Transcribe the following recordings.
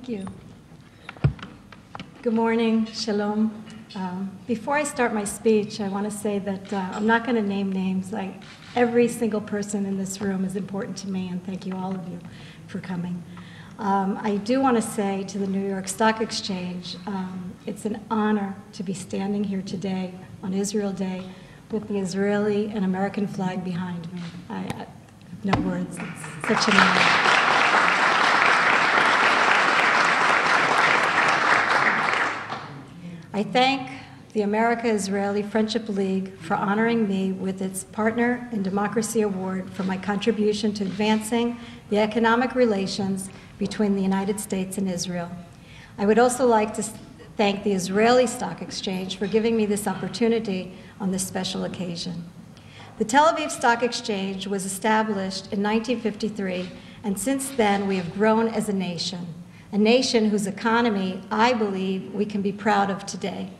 Thank you. Good morning, shalom. Um, before I start my speech, I want to say that uh, I'm not going to name names. Like every single person in this room is important to me, and thank you all of you for coming. Um, I do want to say to the New York Stock Exchange, um, it's an honor to be standing here today on Israel Day with the Israeli and American flag behind me. I, I have no words. It's such an honor. I thank the America Israeli Friendship League for honoring me with its Partner in Democracy Award for my contribution to advancing the economic relations between the United States and Israel. I would also like to thank the Israeli Stock Exchange for giving me this opportunity on this special occasion. The Tel Aviv Stock Exchange was established in 1953, and since then we have grown as a nation a nation whose economy I believe we can be proud of today.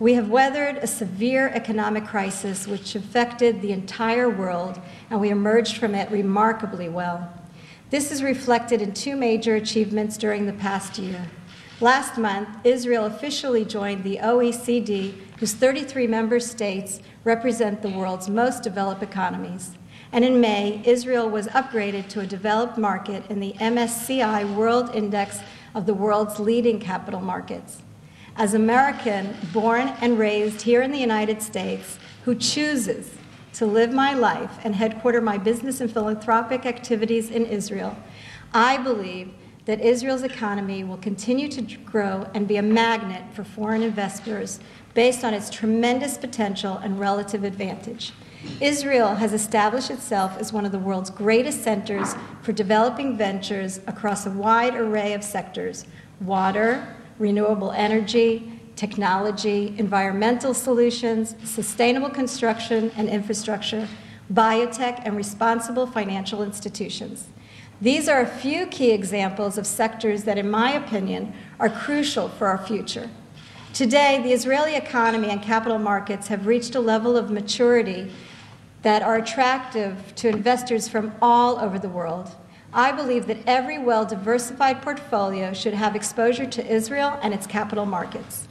We have weathered a severe economic crisis which affected the entire world, and we emerged from it remarkably well. This is reflected in two major achievements during the past year. Last month, Israel officially joined the OECD, whose 33 member states represent the world's most developed economies. And in May, Israel was upgraded to a developed market in the MSCI World Index of the world's leading capital markets. As an American, born and raised here in the United States, who chooses to live my life and headquarter my business and philanthropic activities in Israel, I believe that Israel's economy will continue to grow and be a magnet for foreign investors based on its tremendous potential and relative advantage. Israel has established itself as one of the world's greatest centers for developing ventures across a wide array of sectors water, renewable energy, technology, environmental solutions, sustainable construction and infrastructure, biotech, and responsible financial institutions. These are a few key examples of sectors that, in my opinion, are crucial for our future. Today, the Israeli economy and capital markets have reached a level of maturity that are attractive to investors from all over the world. I believe that every well diversified portfolio should have exposure to Israel and its capital markets.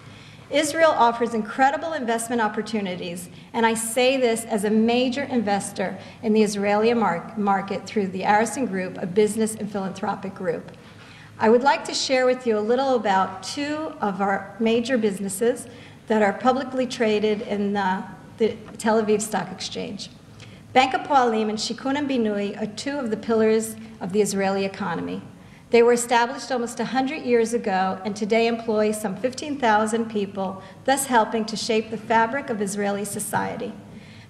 Israel offers incredible investment opportunities, and I say this as a major investor in the Israeli mar market through the Arison Group, a business and philanthropic group. I would like to share with you a little about two of our major businesses that are publicly traded in the, the Tel Aviv Stock Exchange. Bank Hapoalim and Shikun and Binui are two of the pillars of the Israeli economy. They were established almost 100 years ago and today employ some 15,000 people, thus helping to shape the fabric of Israeli society.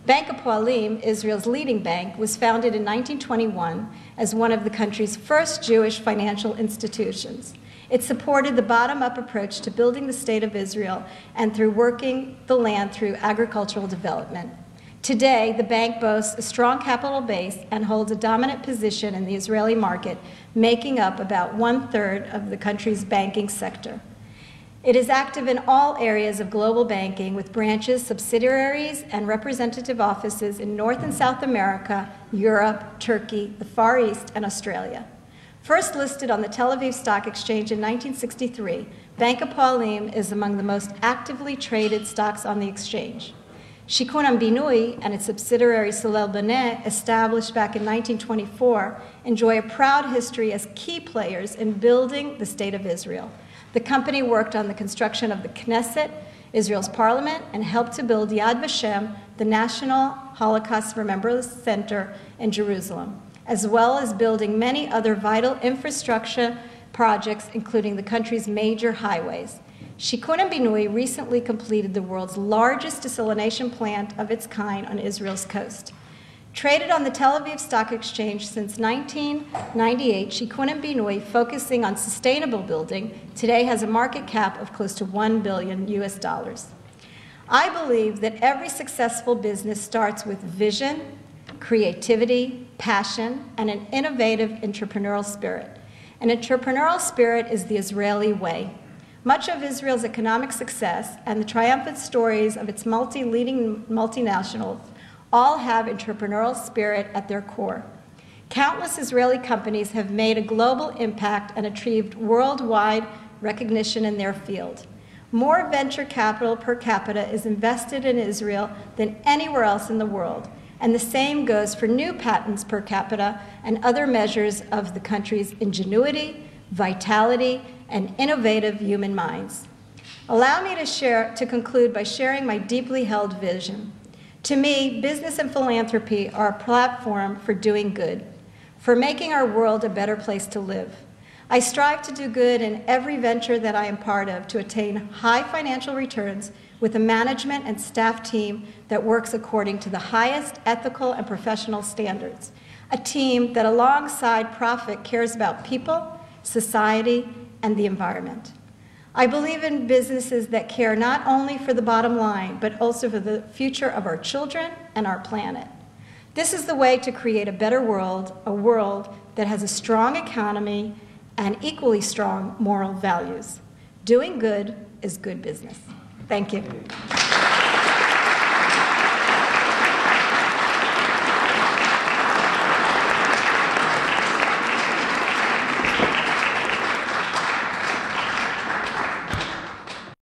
Bank Hapoalim, Israel's leading bank, was founded in 1921 as one of the country's first Jewish financial institutions. It supported the bottom up approach to building the state of Israel and through working the land through agricultural development. Today, the bank boasts a strong capital base and holds a dominant position in the Israeli market, making up about one third of the country's banking sector. It is active in all areas of global banking with branches, subsidiaries, and representative offices in North and South America, Europe, Turkey, the Far East, and Australia. First listed on the Tel Aviv Stock Exchange in 1963, Bank Hapoalim is among the most actively traded stocks on the exchange. Shikun Binui and its subsidiary Solel Boneh, established back in 1924, enjoy a proud history as key players in building the State of Israel. The company worked on the construction of the Knesset, Israel's parliament, and helped to build Yad Vashem, the National Holocaust Remembrance Center in Jerusalem, as well as building many other vital infrastructure projects, including the country's major highways. Shikun Binui recently completed the world's largest desalination plant of its kind on Israel's coast. Traded on the Tel Aviv Stock Exchange since 1998, Shikun Binui, focusing on sustainable building, today has a market cap of close to 1 billion US dollars. I believe that every successful business starts with vision, creativity, passion, and an innovative entrepreneurial spirit. An entrepreneurial spirit is the Israeli way. Much of Israel's economic success and the triumphant stories of its multi leading multinationals all have entrepreneurial spirit at their core. Countless Israeli companies have made a global impact and achieved worldwide recognition in their field. More venture capital per capita is invested in Israel than anywhere else in the world, and the same goes for new patents per capita and other measures of the country's ingenuity, vitality, and innovative human minds. Allow me to share to conclude by sharing my deeply held vision. To me, business and philanthropy are a platform for doing good, for making our world a better place to live. I strive to do good in every venture that I am part of to attain high financial returns with a management and staff team that works according to the highest ethical and professional standards. A team that alongside profit cares about people, society, and the environment. I believe in businesses that care not only for the bottom line, but also for the future of our children and our planet. This is the way to create a better world, a world that has a strong economy and equally strong moral values. Doing good is good business. Thank you.